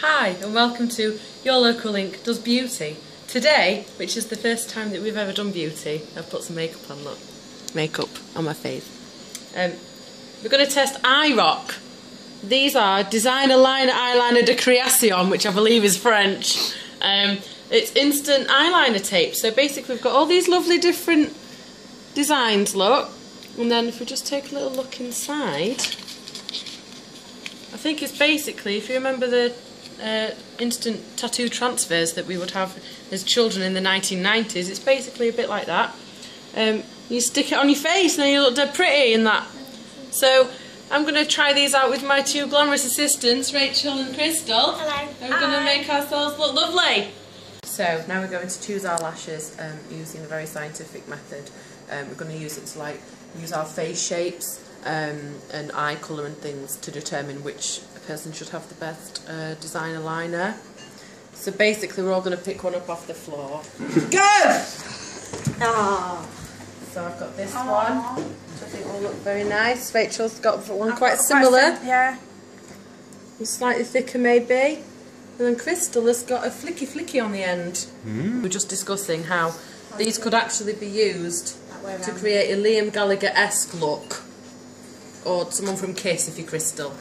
Hi and welcome to Your Local Link Does Beauty. Today, which is the first time that we've ever done beauty, I've put some makeup on, look. Makeup on my face. Um, we're going to test Eye Rock. These are Designer Liner Eyeliner de Creation, which I believe is French. Um, it's instant eyeliner tape. So basically we've got all these lovely different designs, look. And then if we just take a little look inside, I think it's basically, if you remember the uh, instant tattoo transfers that we would have as children in the 1990s, it's basically a bit like that. Um, you stick it on your face and then you look dead pretty in that. So I'm going to try these out with my two glamorous assistants, Rachel and Krystal. Hello. And we're going to make ourselves look lovely. So now we're going to choose our lashes um, using a very scientific method. Um, we're going to use it to like use our face shapes um, and eye colour and things to determine which person should have the best uh, designer liner. So basically we're all going to pick one up off the floor. Go! Oh. So I've got this one, which I think will look very nice. Rachel's got one I've quite got similar, sim- yeah. slightly thicker maybe. And then Krystal has got a flicky flicky on the end. We're just discussing how these could actually be used to create a Liam Gallagher-esque look. Or someone from Kiss if you're Krystal.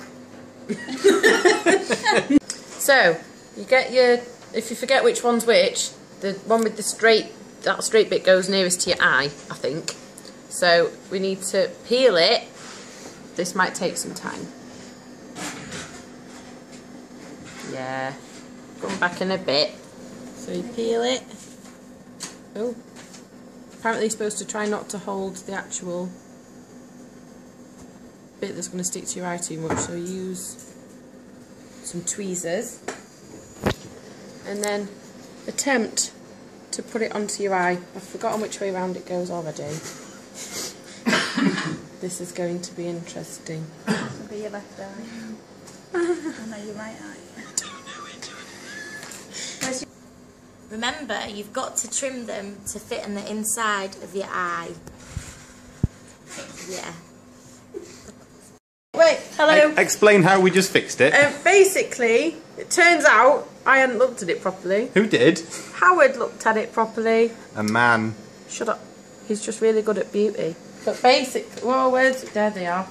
so, you get your, if you forget which one's which, the one with the straight, that straight bit goes nearest to your eye, I think. So, we need to peel it. This might take some time. Yeah. Come back in a bit. So you peel it. Oh. Apparently supposed to try not to hold the actual bit that's going to stick to your eye too much. So use some tweezers. And then attempt to put it onto your eye. I've forgotten which way around it goes already. this is going to be interesting. This will be your left eye. oh, no, your right eye. Remember, you've got to trim them to fit in the inside of your eye. Yeah. Hello. E- Explain how we just fixed it. Uh, basically, it turns out I hadn't looked at it properly. Who did? Howard looked at it properly. A man. Shut up. He's just really good at beauty. But basically, well, where's it? There they are.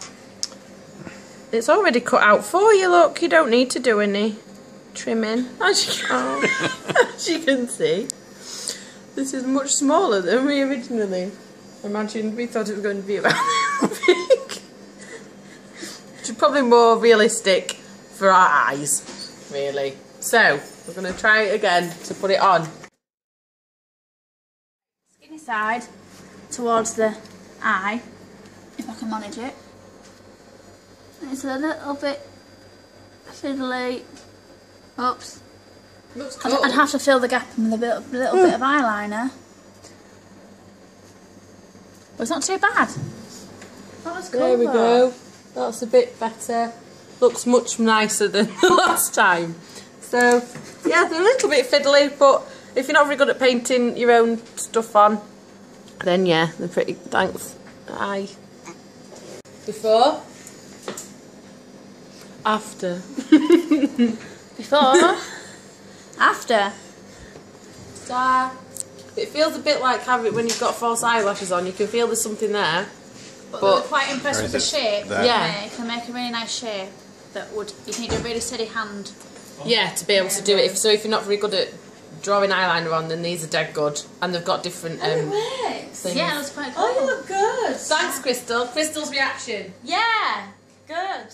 It's already cut out for you. Look, you don't need to do any trimming. As you, oh, as you can see, this is much smaller than we originally imagined. We thought it was going to be about. Which is probably more realistic for our eyes, really. So, we're going to try it again to put it on. skinny side towards the eye, if I can manage it. And It's a little bit fiddly. Oops. Looks I'd, I'd have to fill the gap with a bit, little bit of eyeliner. But it's not too bad. That was cool. There we though. go. That's a bit better. Looks much nicer than the last time. So, yeah, they're a little bit fiddly, but if you're not very good at painting your own stuff on, then yeah, they're pretty. Thanks. Aye. Before. After. Before. After. So, it feels a bit like having when you've got false eyelashes on. You can feel there's something there. But, But- we were quite impressed with the shape. there? Yeah. It can make a really nice shape that would. You need a really steady hand. Yeah, to be able to do it. If, so if you're not very good at drawing eyeliner on, then these are dead good. And they've got different um, things. Yeah, that's quite cool. Oh, you look good. Thanks, Krystal. Krystal's reaction. Yeah. Good.